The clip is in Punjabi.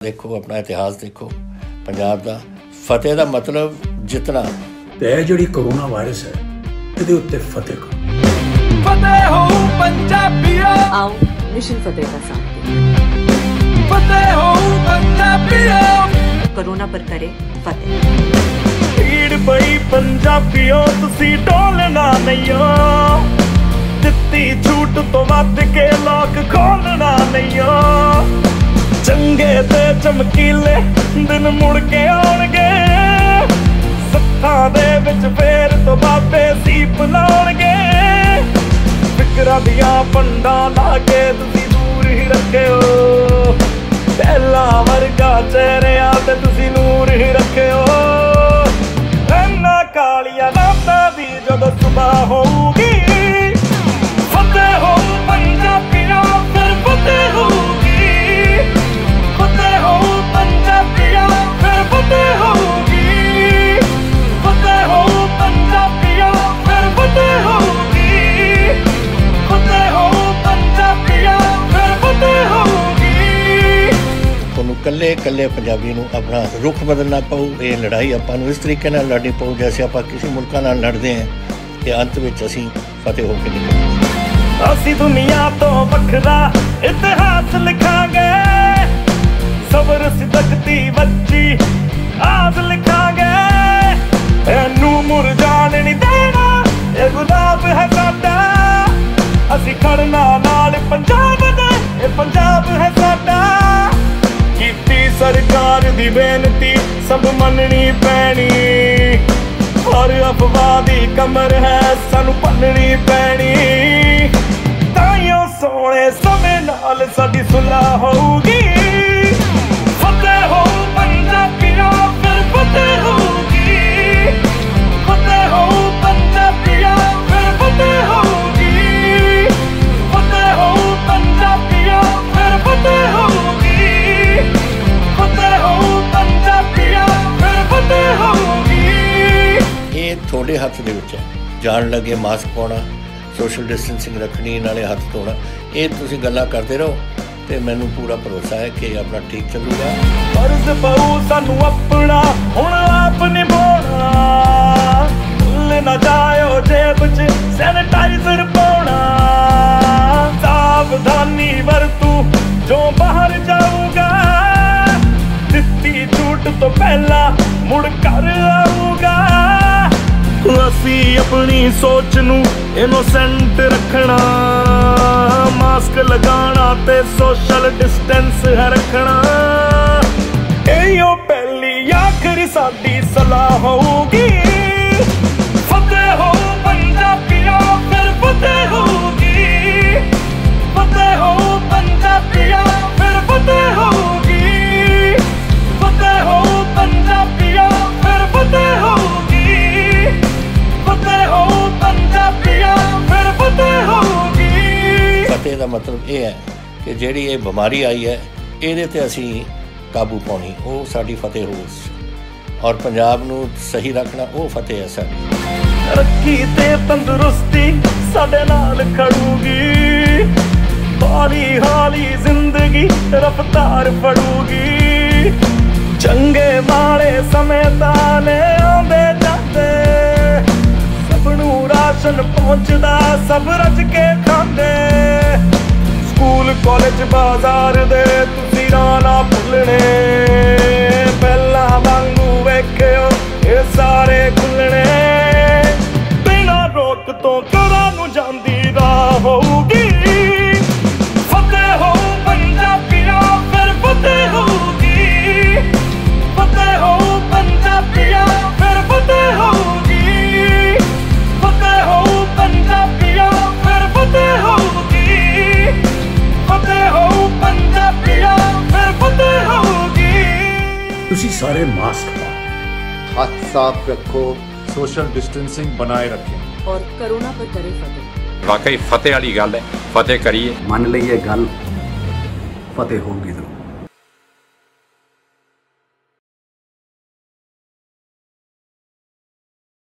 ਦੇਖੋ ਆਪਣਾ ਇਤਿਹਾਸ ਦੇਖੋ ਪੰਜਾਬ ਦਾ। ਫਤਿਹ ਦਾ ਮਤਲਬ ਜਿੱਤਣਾ ਤੇ ਇਹ ਜਿਹੜੀ ਕਰੋਨਾ ਵਾਇਰਸ ਹੈ ਇਹਦੇ ਉੱਤੇ ਫਤਿਹ ਕਰੋ। ਫਤਿਹ ਹੋ ਪੰਜਾਬੀਓ ਆਓ ਮਿਸ਼ਨ ਫਤਿਹ ਦਾ ਸਾਥ ਫਤਿਹ ਹੋ ਪੰਜਾਬੀਓ ਕਰੋਨਾ ਪਰ ਕਰੇ ਫਤਿਹ। ਪੀੜ ਪਈ ਪੰਜਾਬੀਓ ਤੁਸੀਂ ਡੋਲਣਾ ਨਹੀਂਓ ਦਿੱਤੀ ਝੂਠ ਤੋਂ ਵੱਧ ਕੇ ਲੋਕ ਖੋਲਣਾ ਨਹੀਂਓ ਚਮਕੀਲੇ ਦਿਨ ਮੁੜ ਕੇ ਆਉਣਗੇ। ਸੱਥਾਂ ਦੇ ਵਿੱਚ ਫੇਰ ਤੋਂ ਬਾਬੇ ਸੀਪ ਲਾਉਣਗੇ। ਫਿਕਰਾਂ ਦੀਆਂ ਪੰਡਾਂ ਲਾ ਕੇ ਤੁਸੀਂ ਦੂਰ ਹੀ ਰੱਖਿਓ। ਪਹਿਲਾਂ ਵਰਗਾ ਚਿਹਰਿਆਂ ਤੇ ਤੁਸੀਂ ਨੂਰ ਹੀ ਰੱਖਿਓ। ਤੁਹਾਨੂੰ ਕੱਲੇ ਪੰਜਾਬੀ ਨੂੰ ਆਪਣਾ ਰੁਖ ਬਦਲਣਾ ਪਊ, ਇਹ ਲੜਾਈ ਆਪਾਂ ਨੂੰ ਇਸ ਤਰੀਕੇ ਨਾਲ ਲੜਨੀ ਪਊ, ਜੈਸੇ ਆਪਾਂ ਕਿਸੇ ਮੁਲਕਾਂ ਨਾਲ ਲੜਦੇ ਹਾਂ ਕਿ ਅੰਤ ਵਿੱਚ ਅਸੀਂ ਫਤਿਹ ਹੋ ਕੇ ਨਿਕਲਾਂਗੇ ਅਸੀਂ ਦੁਨੀਆ ਤੋਂ ਵੱਖਰਾ ਇਤਿਹਾਸ ਲਿਖਾਂਗੇ, ਸਬਰ ਸਿਦਕਤੀ ਵੱਜੀ, ਆਸ ਲਿਖਾਂਗੇ। ਇਹਨੂੰ ਮੁਰਝਾਣ ਨਹੀਂ ਦੇਣਾ, ਇਹ ਗੁਲਾਬ ਹੈ ਸਾਡਾ। ਅਸੀਂ ਖੜਨਾ ਨਾਲ ਪੰਜਾਬ ਦਾ, ਇਹ ਪੰਜਾਬ ਹੈ ਸਰਕਾਰ ਦੀ ਬੇਨਤੀ ਸਭ ਮੰਨਣੀ ਪੈਣੀ। ਹਰ ਅਫਵਾਹ ਦੀ ਕਮਰ ਹੈ ਸਾਨੂੰ ਭੰਨਣੀ ਪੈਣੀ। ਹੱਥ ਦੇ ਵਿੱਚ ਹੈ ਜਾਣ ਲੱਗੇ ਮਾਸਕ ਪਾਉਣਾ ਸੋਸ਼ਲ ਡਿਸਟੈਂਸਿੰਗ ਰੱਖਣੀ, ਨਾਲੇ ਹੱਥ ਧੋਣਾ, ਇਹ ਤੁਸੀਂ ਗੱਲਾਂ ਕਰਦੇ ਰਹੋ ਤੇ ਮੈਨੂੰ ਪੂਰਾ ਭਰੋਸਾ ਹੈ ਕਿ ਆਪਣਾ ਠੀਕ ਚੱਲੂਗਾ। ਫਰਜ਼ ਪਊ ਸਾਨੂੰ ਆਪਣਾ, ਹੁਣ ਆਪ ਨਿਭਾਉਣਾ। ਭੁੱਲ ਜਾਇਓ ਜੇਬ 'ਚ ਸੈਨੀਟਾਈਜ਼ਰ ਅਸੀਂ ਆਪਣੀ ਸੋਚ ਨੂੰ ਇਨੋਸੈਂਟ ਰੱਖਣਾ। ਮਾਸਕ ਲਗਾਉਣਾ ਤੇ ਸੋਸ਼ਲ ਡਿਸਟੈਂਸ ਹੈ ਰੱਖਣਾ ਇਹੋ ਪਹਿਲੀ ਆਖਰੀ ਸਾਡੀ ਸਲਾਹ ਹੋਊਗੀ। ਮਤਲਬ ਇਹ ਹੈ ਕਿ ਜਿਹੜੀ ਇਹ ਬਿਮਾਰੀ ਆਈ ਹੈ, ਇਹਦੇ ਤੇ ਅਸੀਂ ਕਾਬੂ ਪਾਉਣੀ, ਉਹ ਸਾਡੀ ਫਤਿਹ ਹੋ ਔਰ ਪੰਜਾਬ ਨੂੰ ਸਹੀ ਰੱਖਣਾ, ਉਹ ਫਤਿਹ ਹੈ ਸਾਡੀ। ਤਰੱਕੀ ਤੇ ਤੰਦਰੁਸਤੀ ਸਾਡੇ ਨਾਲ ਖੜੂਗੀ। ਹੌਲੀ ਹੌਲੀ ਜ਼ਿੰਦਗੀ ਰਫਤਾਰ ਫੜੂਗੀ। ਚੰਗੇ ਮਾੜੇ ਸਮੇਂ ਤਾਂ ਨੇ ਆਉਂਦੇ ਜਾਂਦੇ। ਸਭ ਨੂੰ ਰਾਸ਼ਨ ਪਹੁੰਚਦਾ, ਸਭ ਰੱਜ ਕੇ ਖਾਂਦੇ ਸਕੂਲ ਬਾਜ਼ਾਰ ਦੇ ਤੁਸੀਂ ਰਾਹ ਨਾ ਭੁੱਲਣੇ। ਪਹਿਲਾਂ ਵਾਂਗੂ ਵੇਖਿਓ ਇਹ ਸਾਰੇ ਤੁਸੀਂ ਸਾਰੇ ਮਾਸਕ ਪਾਓ ਹੱਥ ਸਾਫ਼ ਰੱਖੋ ਸੋਸ਼ਲ ਡਿਸਟੈਂਸਿੰਗ ਬਣਾਏ ਰੱਖੋ ਔਰ ਕਰੋਨਾ ਪਰ ਕਰੇ ਫਤਿਹ ਵਾਕਈ ਫਤਿਹ ਵਾਲੀ ਗੱਲ ਹੈ ਫਤਿਹ ਕਰੀਏ ਮੰਨ ਲਈਏ ਗੱਲ ਫਤਿਹ ਹੋਊਗੀ ਜ਼ਰੂਰ